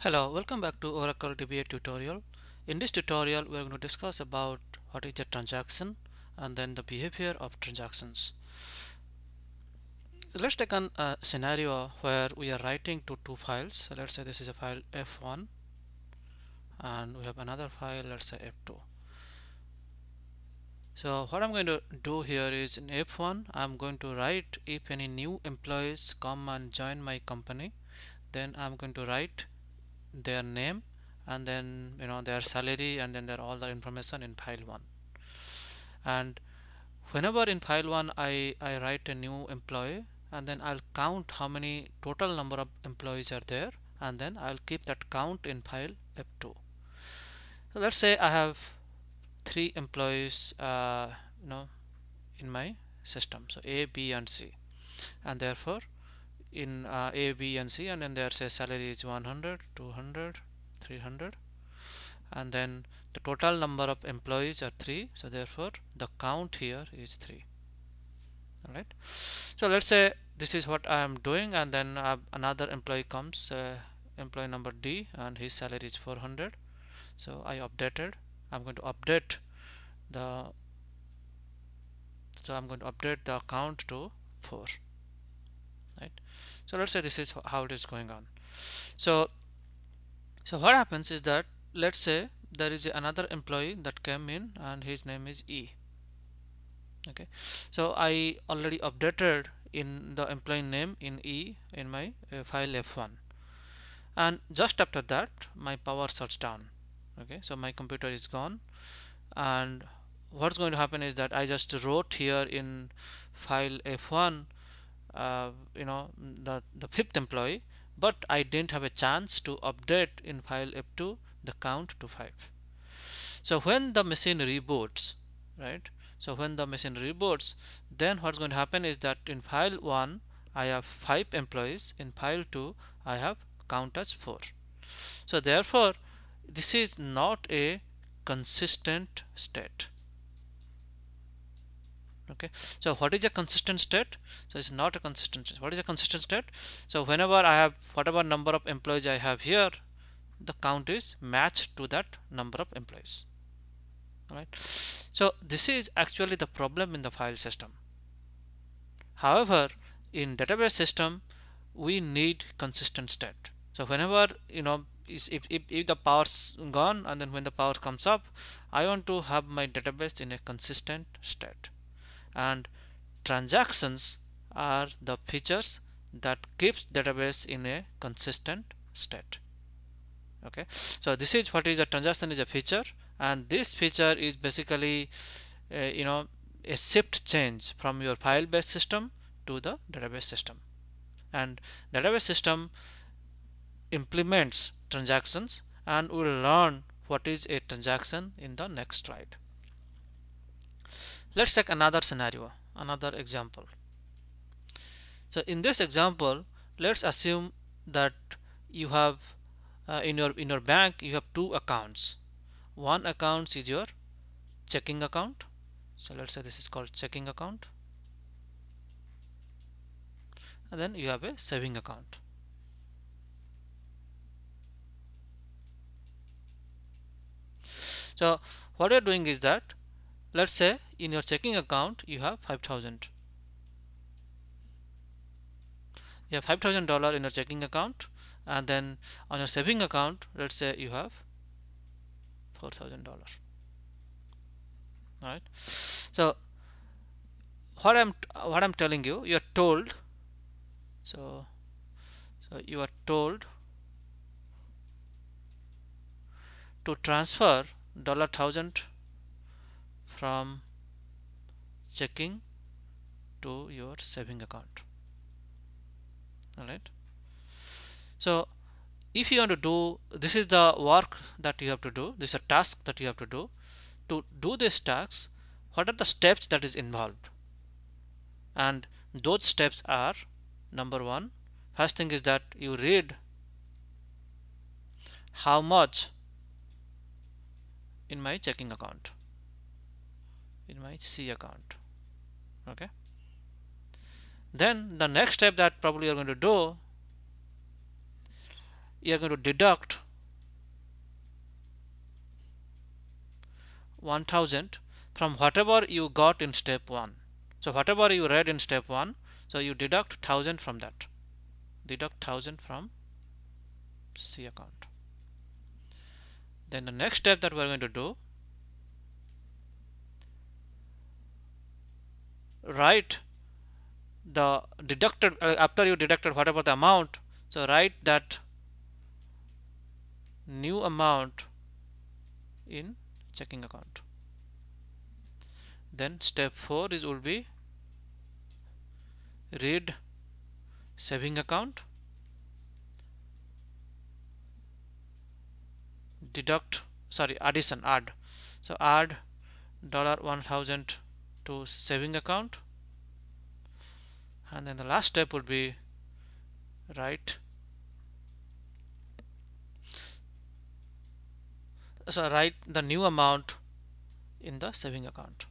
Hello, welcome back to Oracle DBA tutorial. In this tutorial, we are going to discuss about what is a transaction and then the behavior of transactions. So let's take a uh, scenario where we are writing to two files. So let's say this is a file F1 and we have another file, let's say F2. So what I'm going to do here is in F1, I'm going to write if any new employees come and join my company, then I'm going to write their name and then you know their salary and then their all the information in file 1 and whenever in file 1 I, I write a new employee and then I'll count how many total number of employees are there and then I'll keep that count in file f2 so let's say I have three employees uh, you know in my system. So A B and C. And therefore in uh, A, B and C and then their say salary is 100, 200, 300 and then the total number of employees are 3 so therefore the count here is 3 alright? So let's say this is what I am doing and then uh, another employee comes uh, employee number D and his salary is 400 so I updated. I'm going to update the so I'm going to update the count to 4 right? So let's say this is how it is going on. So so what happens is that let's say there is another employee that came in and his name is E. Okay? So I already updated in the employee name in E in my uh, file F1 and just after that my power shuts down. Okay? So my computer is gone. And what's going to happen is that I just wrote here in file F1 uh, you know the the fifth employee but I didn't have a chance to update in file f2 the count to 5 so when the machine reboots right so when the machine reboots then what's going to happen is that in file 1 I have 5 employees in file 2 I have count as 4 so therefore this is not a consistent state okay. So what is a consistent state? So it's not a consistent state. What is a consistent state? So whenever I have whatever number of employees I have here the count is matched to that number of employees. Right so this is actually the problem in the file system. However in database system we need consistent state. So whenever you know if, if, if the power's gone and then when the power comes up I want to have my database in a consistent state and transactions are the features that keeps database in a consistent state. Okay? So this is what is a transaction is a feature and this feature is basically uh, you know a shift change from your file based system to the database system. And database system implements transactions and we will learn what is a transaction in the next slide let's take another scenario another example. So in this example let's assume that you have uh, in your in your bank you have two accounts. One account is your checking account. So let's say this is called checking account. And then you have a saving account. So what you're doing is that let's say in your checking account you have 5000 you have $5000 in your checking account and then on your saving account let's say you have $4000 all right so what i'm what i'm telling you you're told so so you are told to transfer dollar thousand from checking to your saving account. All right so if you want to do this is the work that you have to do this is a task that you have to do. To do this task what are the steps that is involved? And those steps are number one first thing is that you read how much in my checking account in my C account okay. Then the next step that probably you're going to do you are going to deduct 1000 from whatever you got in step 1 so whatever you read in step 1 so you deduct 1000 from that. Deduct 1000 from C account. Then the next step that we're going to do write the deducted uh, after you deducted whatever the amount so write that new amount in checking account. Then step 4 is will be read saving account deduct sorry addition add. So add dollar 1000 to saving account. And then the last step would be write. So write the new amount in the saving account.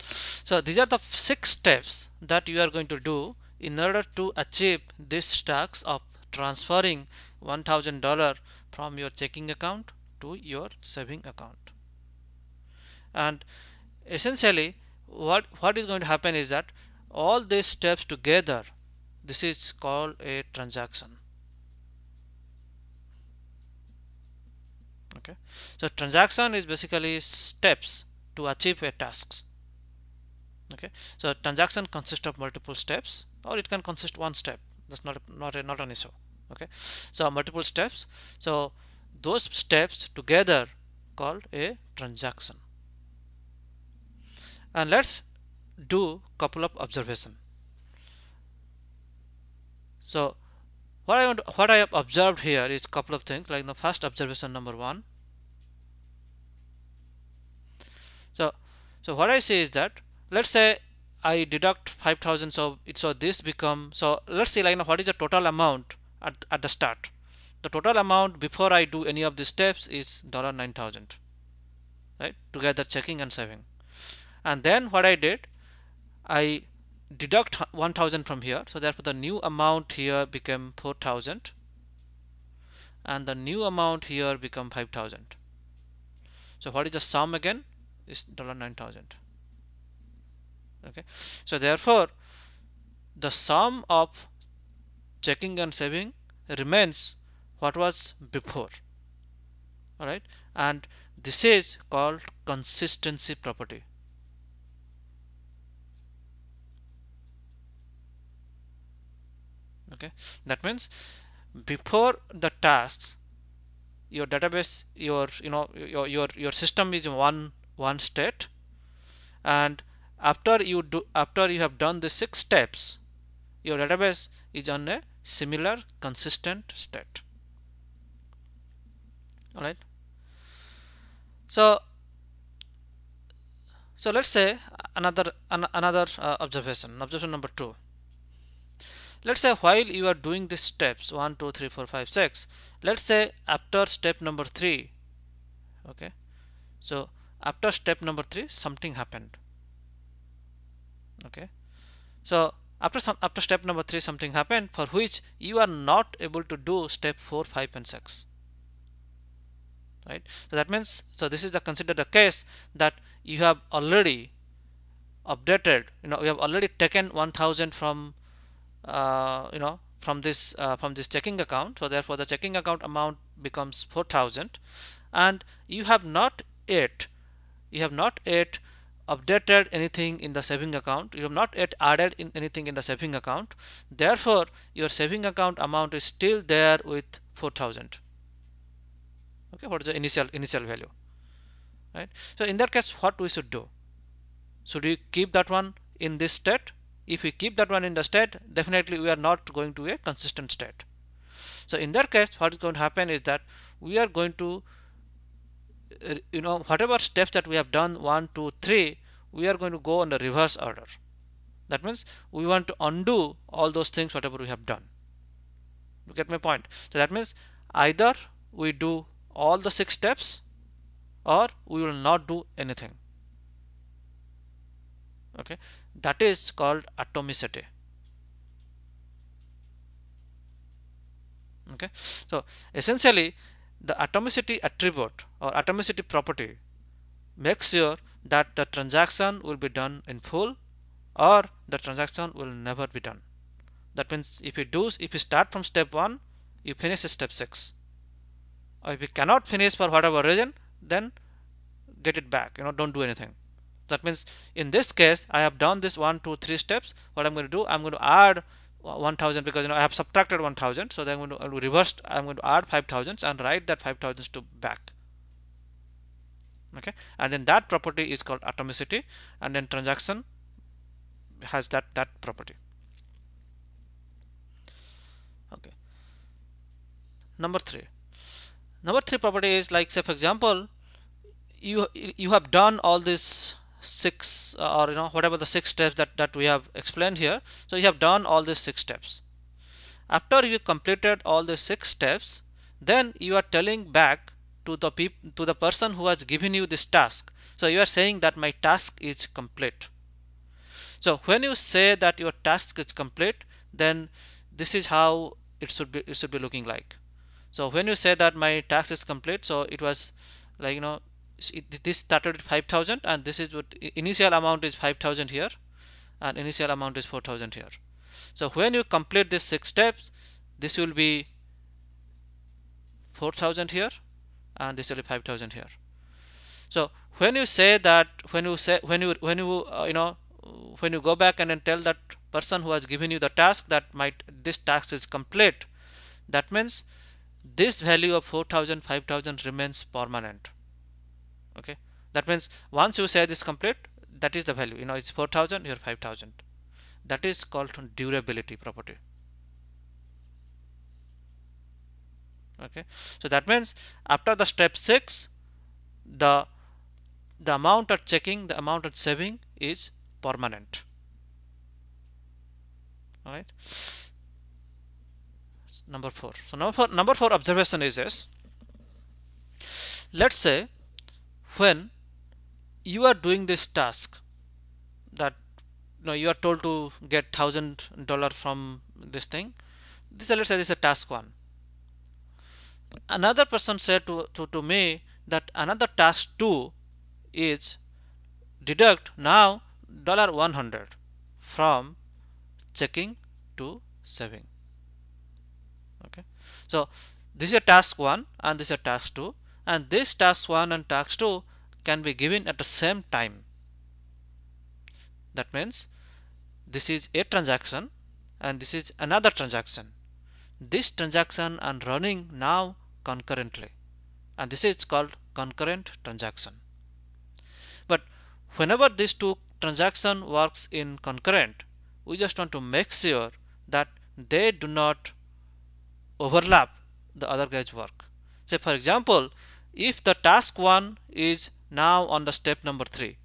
So these are the six steps that you are going to do in order to achieve this task of transferring $1000 from your checking account to your saving account. And essentially what what is going to happen is that all these steps together this is called a transaction. Okay? So transaction is basically steps to achieve a task. Okay? So transaction consists of multiple steps or it can consist one step. That's not a, not a, not an issue. Okay? So multiple steps. So those steps together called a transaction and let's do couple of observation. So what I want what I have observed here is couple of things like the first observation number one. So so what I say is that let's say I deduct 5000 so it so this become so let's see like now, what is the total amount at, at the start? The total amount before I do any of these steps is dollar 9000 right? Together checking and saving and then what I did I deduct 1000 from here. So therefore the new amount here became 4000 and the new amount here become 5000 so what is the sum again? Is dollar 9000 okay. So therefore the sum of checking and saving remains what was before. All right and this is called consistency property okay? That means before the tasks your database your you know your your, your system is in one one state. And after you do after you have done the six steps your database is on a similar consistent state. All right so so let's say another an, another uh, observation. Observation number 2 let's say while you are doing these steps 1 2 3 4 5 6 let's say after step number 3 okay? So after step number 3 something happened okay? So after some after step number 3 something happened for which you are not able to do step 4 5 and 6 right? So that means so this is the consider the case that you have already updated you know you have already taken 1000 from you know from this uh, from this checking account. So therefore the checking account amount becomes 4000 and you have not yet you have not yet updated anything in the saving account. You have not yet added in anything in the saving account. Therefore your saving account amount is still there with 4000 okay what is the initial initial value? Right? So in that case what we should do? Should we keep that one in this state if we keep that one in the state definitely we are not going to a consistent state. So in that case what is going to happen is that we are going to uh, you know whatever steps that we have done one two three we are going to go on the reverse order. That means we want to undo all those things whatever we have done. You get my point? So that means either we do all the six steps or we will not do anything okay? That is called atomicity. Okay? So essentially the atomicity attribute or atomicity property makes sure that the transaction will be done in full or the transaction will never be done. That means if you do if you start from step 1 you finish step 6 or if you cannot finish for whatever reason then get it back. You know don't do anything that means in this case I have done this one two three steps. What I'm going to do I'm going to add 1000 because you know I have subtracted 1000 so then I'm going to reverse I'm going to add 5000 and write that 5000 to back. Okay? And then that property is called atomicity. And then transaction has that that property. Okay. Number three. Number three property is like say for example you you have done all this six uh, or you know whatever the six steps that that we have explained here. So you have done all these six steps. After you completed all the six steps then you are telling back to the peop to the person who has given you this task. So you are saying that my task is complete. So when you say that your task is complete then this is how it should be it should be looking like. So when you say that my task is complete so it was like you know this started at 5000 and this is what initial amount is 5000 here and initial amount is 4000 here. So when you complete this six steps this will be 4000 here and this will be 5000 here. So when you say that when you say when you when you uh, you know when you go back and then tell that person who has given you the task that might this task is complete that means this value of 4000 5000 remains permanent okay? That means once you say this complete that is the value. You know it's 4000 here 5000 that is called durability property. Okay? So that means after the step 6 the the amount of checking the amount of saving is permanent. All right number 4 so number 4 number 4 observation is this. Let's say when you are doing this task that you know you are told to get thousand dollar from this thing this let's say this is a task one. Another person said to, to, to me that another task two is deduct now dollar 100 from checking to saving. Okay. So this is a task one and this is a task two and this task 1 and task 2 can be given at the same time. That means this is a transaction and this is another transaction. This transaction are running now concurrently. And this is called concurrent transaction. But whenever these two transaction works in concurrent we just want to make sure that they do not overlap the other guy's work. Say for example if the task 1 is now on the step number 3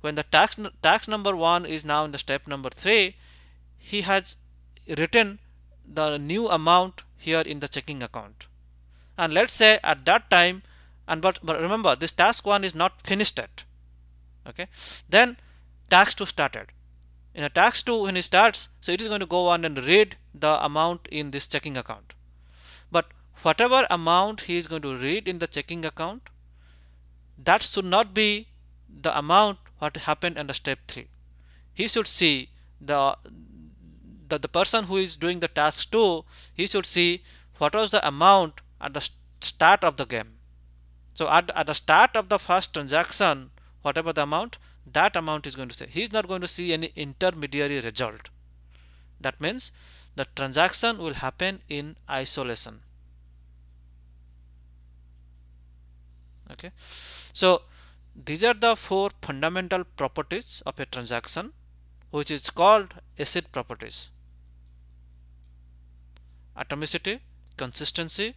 when the task task number 1 is now in the step number 3 he has written the new amount here in the checking account. And let's say at that time and but, but remember this task 1 is not finished yet. Okay? Then task 2 started. In a task 2 when it starts so it is going to go on and read the amount in this checking account. But whatever amount he is going to read in the checking account that should not be the amount what happened the step 3 he should see the the, the person who is doing the task 2 he should see what was the amount at the start of the game. So at, at the start of the first transaction whatever the amount that amount is going to say. He is not going to see any intermediary result. That means the transaction will happen in isolation okay. So these are the four fundamental properties of a transaction which is called ACID properties. Atomicity consistency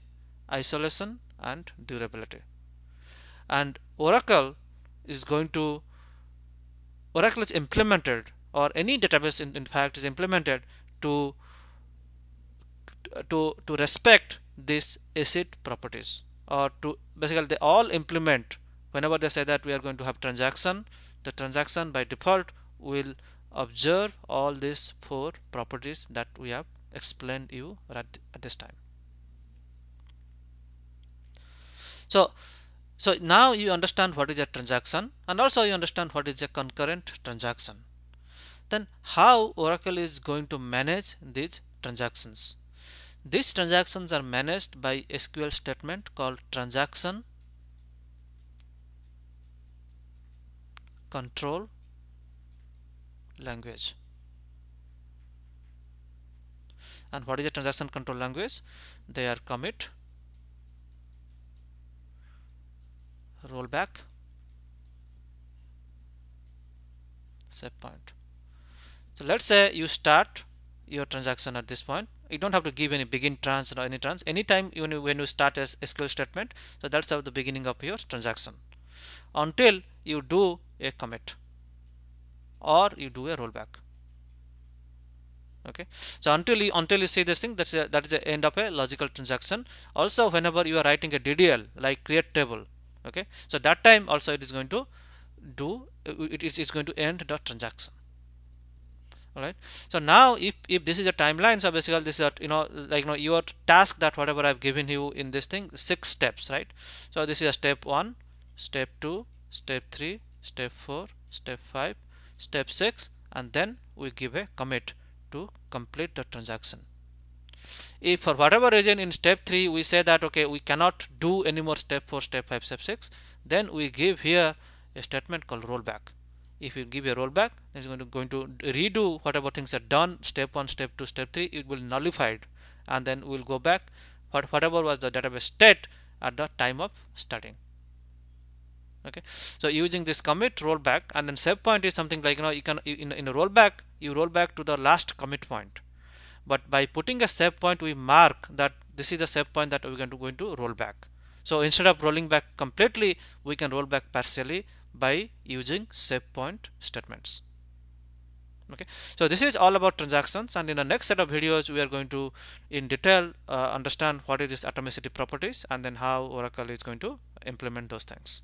isolation and durability. And oracle is going to oracle is implemented or any database in, in fact is implemented to to to respect these acid properties or to basically they all implement whenever they say that we are going to have transaction the transaction by default will observe all these four properties that we have explained you at, at this time. So so now you understand what is a transaction and also you understand what is a concurrent transaction. Then how oracle is going to manage these transactions? These transactions are managed by SQL statement called transaction control language. And what is a transaction control language? They are commit rollback save point. So let's say you start your transaction at this point you don't have to give any begin trans or any trans. Anytime you, when you start as SQL statement so that's how the beginning of your transaction. Until you do a commit or you do a rollback. Okay? So until you until you see this thing that's a, that is the end of a logical transaction. Also whenever you are writing a DDL like create table okay? So that time also it is going to do it is going to end the transaction right so now if if this is a timeline so basically this is a, you know like you know your task that whatever i've given you in this thing six steps right? So this is a step one step two step three step four step five step six and then we give a commit to complete the transaction. If for whatever reason in step 3 we say that okay we cannot do any more step 4 step 5 step 6 then we give here a statement called rollback if you give a rollback it's going to going to redo whatever things are done step 1 step 2 step 3 it will nullify it and then we'll go back for whatever was the database state at the time of starting. Okay? So using this commit rollback and then save point is something like you know you can in, in a rollback you roll back to the last commit point. But by putting a save point we mark that this is the save point that we're going to going to roll back. So instead of rolling back completely we can roll back partially by using save point statements. Okay. So this is all about transactions and in the next set of videos we are going to in detail uh, understand what is this atomicity properties and then how oracle is going to implement those things